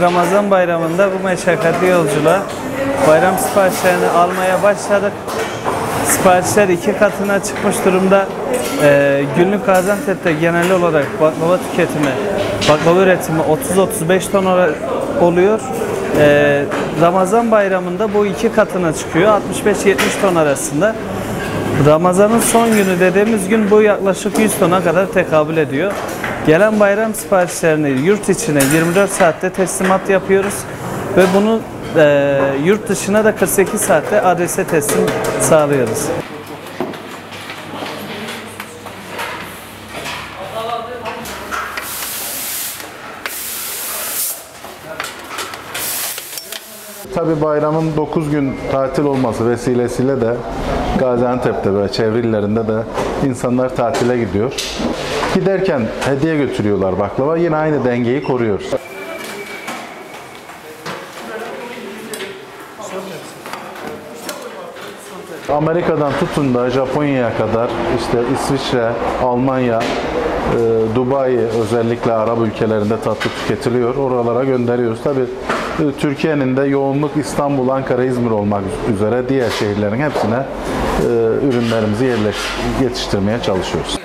Ramazan bayramında bu meşakkatli yolculuğa bayram siparişlerini almaya başladık. Siparişler iki katına çıkmış durumda. Ee, günlük Gaziantep'te genel olarak baklava tüketimi, baklava üretimi 30-35 ton oluyor. Ee, Ramazan bayramında bu iki katına çıkıyor. 65-70 ton arasında. Ramazanın son günü dediğimiz gün bu yaklaşık 100 tona kadar tekabül ediyor. Gelen bayram siparişlerini yurt içine 24 saatte teslimat yapıyoruz ve bunu e, yurt dışına da 48 saatte adrese teslim sağlıyoruz. Tabi bayramın 9 gün tatil olması vesilesiyle de Gaziantep'te ve çevre illerinde de insanlar tatile gidiyor. Giderken hediye götürüyorlar baklava. Yine aynı dengeyi koruyoruz. Amerika'dan tutun da Japonya'ya kadar işte İsviçre, Almanya, e, Dubai özellikle Arap ülkelerinde tatlı tüketiliyor. Oralara gönderiyoruz. Tabi Türkiye'nin de yoğunluk İstanbul, Ankara, İzmir olmak üzere diğer şehirlerin hepsine e, ürünlerimizi yerleş, yetiştirmeye çalışıyoruz.